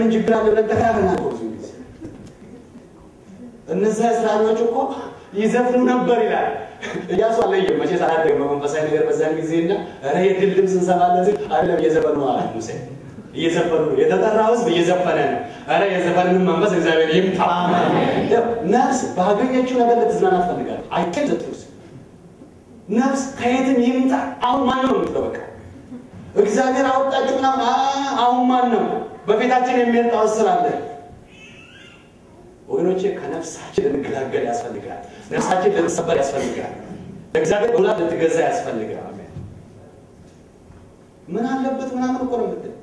ምን ችግር አለ ብለን ተከራክረናል እኮ ጊዜ። ይዘፍኑ ነበር ይላል። እያሱ አለየም መቼ ሳላደግ በመንፈሳዊ ነገር በዛን ጊዜና ኧረ የድል ድምፅ እንሰማለን ሲል እየዘፈኑ አለ ሙሴ። እየዘፈኑ ነው። የተጠራው ህዝብ እየዘፈነ ነው። ኧረ የዘፈንን መንፈስ እግዚአብሔር ይምታ ነፍስ ባገኘችው ነገር ልትዝናና ትፈልጋለች። አይቴል ዘትሩስ ነፍስ ከየትም ይምጣ። አሁን ማን ነው የምትለው? በቃ እግዚአብሔር አወጣችሁ ምናምን አሁን ማን ነው በፊታችን የሚመጣው ስላለ ወገኖቼ ከነፍሳችን ልንገላገል ያስፈልጋል። ነፍሳችን ልንሰበር ያስፈልጋል። እግዚአብሔር በሙላት ልትገዛ ያስፈልጋል። አሜን። ምን አለበት ምናምን እኮ ነው የምትል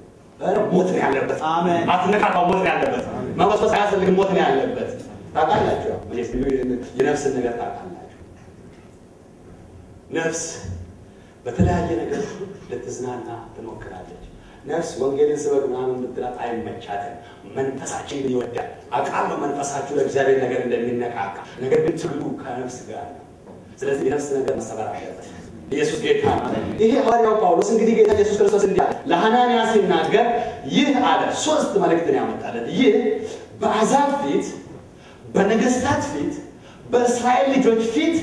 ኧረ ሞት ነው ያለበት። አሜን። አትነካካው፣ ሞት ነው ያለበት። መበስበስ አያስፈልግም፣ ሞት ነው ያለበት። ታውቃላችሁ፣ የነፍስን ነገር ታውቃላችሁ። ነፍስ በተለያየ ነገር ልትዝናና ትሞክራለች። ነፍስ ወንጌልን ስበክ ምናምን ብትላት አይመቻትም። መንፈሳችን ግን ይወዳል። አውቃለሁ መንፈሳችሁ ለእግዚአብሔር ነገር እንደሚነቃቃ፣ ነገር ግን ትግሉ ከነፍስ ጋር ነው። ስለዚህ የነፍስ ነገር መሰበር አለበት። ኢየሱስ ጌታ ነው። ይሄ ሐዋርያው ጳውሎስ እንግዲህ ጌታ ኢየሱስ ክርስቶስ እንዲህ አለ ለሐናንያ ሲናገር ይህ አለ ሶስት መልእክትን ያመጣለት ይህ በአሕዛብ ፊት፣ በነገስታት ፊት፣ በእስራኤል ልጆች ፊት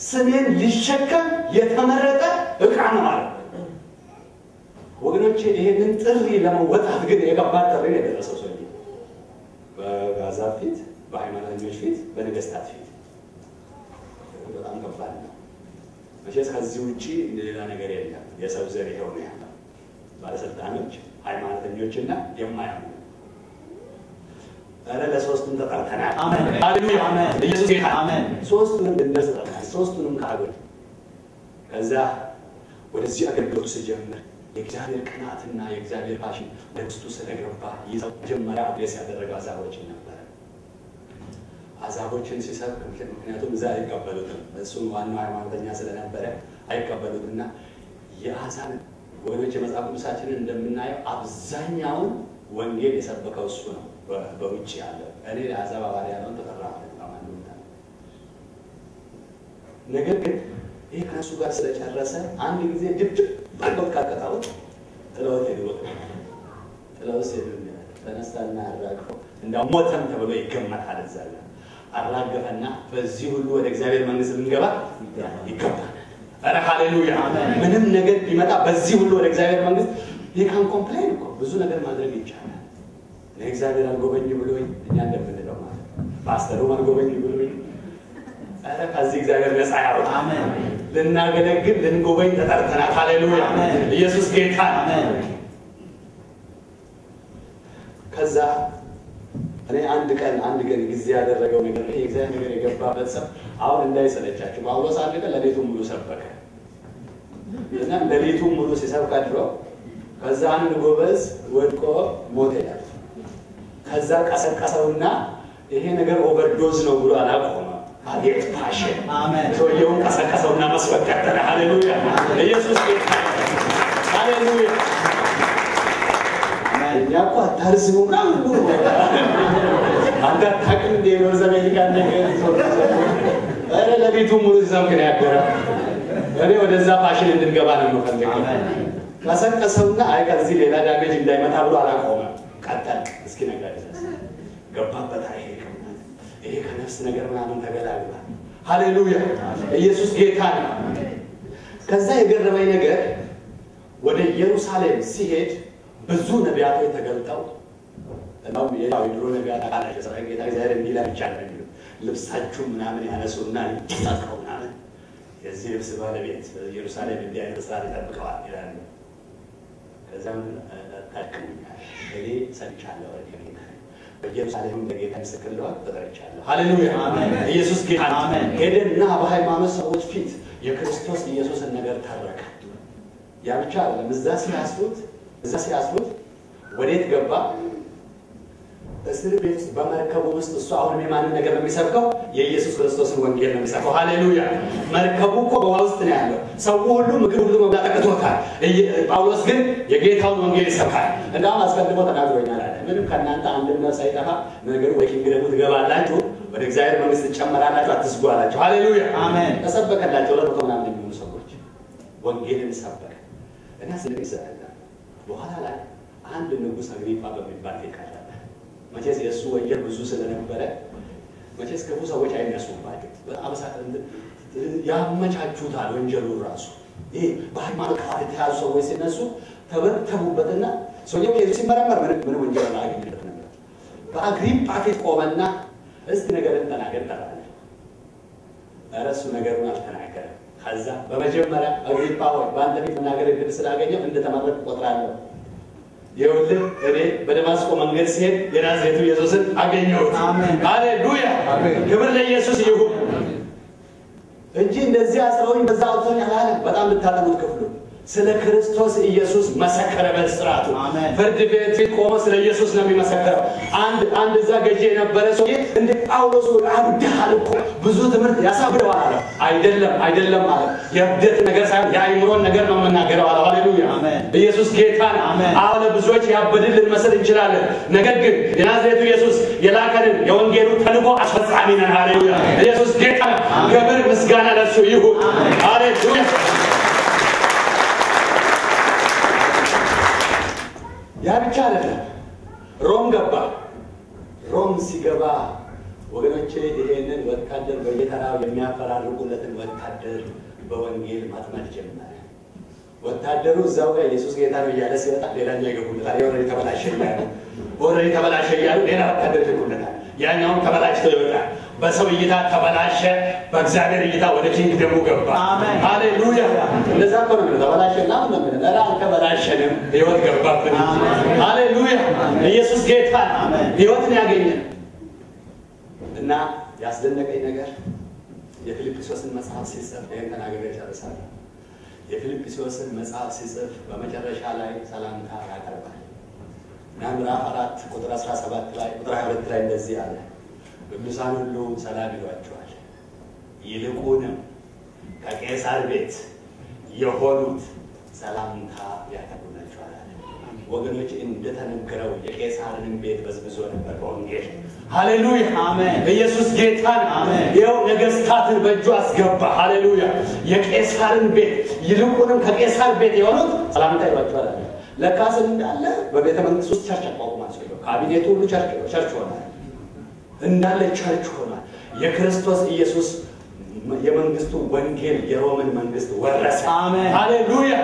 ስሜን ሊሸከም የተመረጠ ዕቃ ነው አለ። ወገኖቼ ይሄንን ጥሪ ለመወጣት ግን የከባድ ጥሪ ነው የደረሰው ሰው በአሕዛብ ፊት፣ በሃይማኖተኞች ፊት፣ በነገስታት ፊት በጣም ከባድ ነው። መቼስ ከዚህ ውጭ ሌላ ነገር የለም። የሰው ዘር ይኸው ነው ያለው። ባለስልጣኖች፣ ሃይማኖተኞችና የማያምኑ ኧረ ለሶስቱም ተጠርተናል። አሜን። ሶስቱንም ልንደርስ ተጠርተናል። ሶስቱንም ከአገር ከዛ ወደዚህ አገልግሎት ስጀምር የእግዚአብሔር ቅናትና የእግዚአብሔር passion ለውስጡ ስለገባ ይዘው መጀመሪያ address ያደረገው አሕዛቦችን ነበረ። አሕዛቦችን ሲሰብክ ምክንያቱም እዛ አይቀበሉትም። እሱም ዋናው ሃይማኖተኛ ስለነበረ አይቀበሉትና የአሕዛብ ወገኖች የመጽሐፍ ቅዱሳችንን እንደምናየው አብዛኛውን ወንጌል የሰበከው እሱ ነው። በውጭ ያለ እኔ ለአሕዛብ ሐዋርያ ነው ተጠራ ማለት ነገር ግን ይህ ከእሱ ጋር ስለጨረሰ አንድ ጊዜ ድብድብ አድርገውት ካቀጣሁት ጥለውት ሄዱ። ጥለውት ሄዱ። ተነሳና አራግፈው እንዳው ሞተም ተብሎ ይገመታል። እዛ አራገፈና በዚህ ሁሉ ወደ እግዚአብሔር መንግስት ልንገባ ይገባል። ኧረ ሃሌሉያ! ምንም ነገር ቢመጣ በዚህ ሁሉ ወደ እግዚአብሔር መንግስት የካን ኮምፕሌን እኮ ብዙ ነገር ማድረግ ይቻላል። እኔ እግዚአብሔር አልጎበኝ ብሎኝ እኛ እንደምንለው ማለት ፓስተሩም አልጎበኝ ብሎኝ ከዚህ እግዚአብሔር ነፃ አሜን። ልናገለግል ልንጎበኝ ተጠርተናል። ሃሌሉያ! ኢየሱስ ጌታ ነው። ከዛ እኔ አንድ ቀን አንድ ቀን ጊዜ ያደረገው ነገር ይሄ የእግዚአብሔር ነገር የገባበት ሰው አሁን እንዳይሰለቻችሁ ጳውሎስ አንድ ቀን ሌሊቱን ሙሉ ሰበከ እና ሌሊቱን ሙሉ ሲሰብክ አድሮ ከዛ አንድ ጎበዝ ወድቆ ሞተ ይላል። ከዛ ቀሰቀሰውና ይሄ ነገር overdose ነው ብሎ አላቆመ። አቤት passion! ሰውየውን ቀሰቀሰውና መስበክ ቀጠለ። ሃሌሉያ! ኢየሱስ ጌታ ነው። ሃሌሉያ! እኮ አታርዝሙ ምናምን አንተ አታውቅም እንደ ኖርዝ አሜሪካ ነገር ኧረ ሌሊቱን ሙሉ ሲሰብክ ነው ያደረው። እኔ ወደዛ passion እንድንገባ ነው የምፈልገው። ቀሰቀሰውና አይ ከዚህ ሌላ damage እንዳይመጣ ብሎ አላቆመም። ቀጠል እስኪ ነገር ገባበት። አይ ይሄ ከነፍስ ነገር ምናምን ተገላግሏል። ሃሌሉያ! ኢየሱስ ጌታ ነው። ከዛ የገረመኝ ነገር ወደ ኢየሩሳሌም ሲሄድ ብዙ ነቢያቶች ተገልጠው የሌላው የድሮ ነቢያት አቃላቸው ጌታ እግዚአብሔር እንዲህ ብቻ ነው የሚሉት ልብሳችሁ ምናምን ያነሱና ይጠቀው ምናምን። የዚህ ልብስ ባለቤት ኢየሩሳሌም እንዲህ አይነት ስርዓት ይጠብቀዋል ይላሉ። ከዛም ጠቅሙኛል እኔ ሰምቻለሁ በኢየሩሳሌም በጌታ ምስክር ተጠርቻለሁ። ሃሌሉያ ኢየሱስ ጌታ ሄደና በሃይማኖት ሰዎች ፊት የክርስቶስ ኢየሱስን ነገር ተረከ። ያ ብቻ አይደለም። እዛ ሲያስሩት እዛ ሲያስሩት ወዴት ገባ? እስር ቤት ውስጥ በመርከቡ ውስጥ እሱ አሁንም የማንን ነገር ነው የሚሰብከው? የኢየሱስ ክርስቶስን ወንጌል ነው የሚሰብከው። ሃሌሉያ! መርከቡ እኮ በውሃ ውስጥ ነው ያለው። ሰው ሁሉ ምግብ ሁሉ መብላት አቅቶታል። ጳውሎስ ግን የጌታውን ወንጌል ይሰብካል። እንዳውም አስቀድሞ ተናግሮኛል ምንም ከእናንተ ነፍስ ሳይጠፋ ነገሩ ወደ ኪንግደሙ ትገባላችሁ፣ ወደ እግዚአብሔር መንግስት ትጨመራላችሁ፣ አትስጉ አላቸው። ሃሌሉያ! አሜን። ተሰበከላቸው። ሁለት መቶ ምናምን የሚሆኑ ሰዎች ወንጌልን ሰበከ እና ስለ ይዘላል በኋላ ላይ አንድ ንጉሥ አግሪጳ በሚባል ይቀራል። መቼስ የእሱ ወንጀል ብዙ ስለነበረ መቼስ ክፉ ሰዎች አይነሱባቸው፣ በጣም ያመቻቹታል ወንጀሉን ራሱ። ይህ በሃይማኖት የተያዙ ሰዎች ሲነሱ ተበተቡበትና ሰውየው ኬዙ ሲመረመር ምን ወንጀል አላገኘበት ነበር። በአግሪጳ ፊት ቆመና እስቲ ነገርን ተናገር ተባለ። ኧረ እሱ ነገሩን አልተናገረም። ከዛ በመጀመሪያ አግሪጳ ሆይ በአንተ ፊት መናገር እድል ስላገኘው እንደተመረጥ ቆጥራለሁ። ይኸውልህ እኔ በደማስቆ መንገድ ሲሄድ የናዝሬቱ ኢየሱስን አገኘሁት። ሃሌሉያ! ክብር ለኢየሱስ ይሁን እንጂ እንደዚህ አስረውኝ በዛ አውጥቶኝ አላለም። በጣም ልታጠኑት ክፍሉ ስለ ክርስቶስ ኢየሱስ መሰከረ። በስርዓቱ ፍርድ ቤት ቆሞ ስለ ኢየሱስ ነው የሚመሰከረው። አንድ አንድ እዛ ገዢ የነበረ ሰው እንደ ጳውሎስ አብድሃል እኮ ብዙ ትምህርት ያሳብደዋል አለ። አይደለም አይደለም አለ። የእብደት ነገር ሳይሆን የአይምሮን ነገር ነው የምናገረው አለ። ሃሌሉያ ኢየሱስ ጌታ ነው። አዎ ለብዙዎች ያበድን ልንመስል እንችላለን። ነገር ግን የናዝሬቱ ኢየሱስ የላከንን የወንጌሉ ተልእኮ አስፈጻሚ ነን። ሃሌሉያ ኢየሱስ ጌታ ነው። ክብር ምስጋና ለእሱ ይሁን። ሃሌሉያ ያ ብቻ አይደለም። ሮም ገባ። ሮም ሲገባ ወገኖቼ ይሄንን ወታደር በየተራው የሚያፈራርቁለትን ወታደር በወንጌል ማጥመድ ጀመረ። ወታደሩ እዛው ጋር ኢየሱስ ጌታ ነው እያለ ሲወጣ ሌላኛው ይገቡለታል። የወረድ ተበላሸ እያሉ ወረድ ተበላሸ እያሉ ሌላ ወታደር ይገቡለታል። ያኛውም ተበላሽቶ ይወጣል። በሰው እይታ ተበላሸ፣ በእግዚአብሔር እይታ ወደ ኪንግደሙ ገባ። ሃሌሉያ! እንደዛ እኮ ነው ተበላሸ የሚለው። ኧረ አልተበላሸንም፣ ህይወት ገባብን። ሃሌሉያ! ኢየሱስ ጌታ ህይወትን ያገኘን እና ያስደነቀኝ ነገር የፊልጵስዩስን መጽሐፍ ሲጽፍ ይህን ተናግሬ እጨርሳለሁ። የፊልጵስዩስን መጽሐፍ ሲጽፍ በመጨረሻ ላይ ሰላምታ ያቀርባል እና ምዕራፍ አራት ቁጥር 17 ላይ ቁጥር 22 ላይ እንደዚህ አለ ቅዱሳን ሁሉ ሰላም ይሏቸዋል። ይልቁንም ከቄሳር ቤት የሆኑት ሰላምታ ያቀርቡላቸዋል። ወገኖች እንደተነገረው የቄሳርንም ቤት በዝብዞ ነበር በወንጌል ሃሌሉያ አሜን። ኢየሱስ ጌታ ይኸው ነገስታትን በእጁ አስገባ። ሃሌሉያ የቄሳርን ቤት ይልቁንም ከቄሳር ቤት የሆኑት ሰላምታ ይሏቸዋል። ለካስ እንዳለ በቤተ መንግስት ውስጥ church አቋቁማል። ካቢኔቱ ሁሉ church ሆናል። እንዳለ church ሆኗል። የክርስቶስ ኢየሱስ የመንግስቱ ወንጌል የሮምን መንግስት ወረሰ። ሃሌሉያ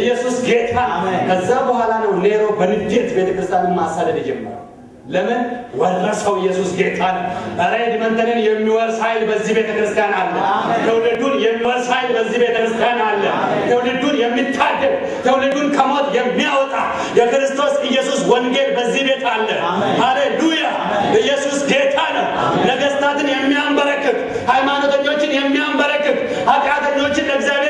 ኢየሱስ ጌታ። ከዛ በኋላ ነው ኔሮ በንዴት ቤተክርስቲያንን ማሳደድ የጀመረው። ለምን ወረሰው? ኢየሱስ ጌታ ነው። ኧረ ኤድመንተንን የሚወርስ ኃይል በዚህ ቤተክርስቲያን አለ። ትውልዱን የሚወርስ ኃይል በዚህ ቤተክርስቲያን አለ። ትውልዱን የሚታደግ ትውልዱን ከሞት የሚያወጣ የክርስቶስ ኢየሱስ ወንጌል በዚህ ቤት አለ። ሃሌሉያ ኢየሱስ ጌታ ጣዖታትን የሚያንበረክት ሃይማኖተኞችን የሚያንበረክት ኃጢአተኞችን ለእግዚአብሔር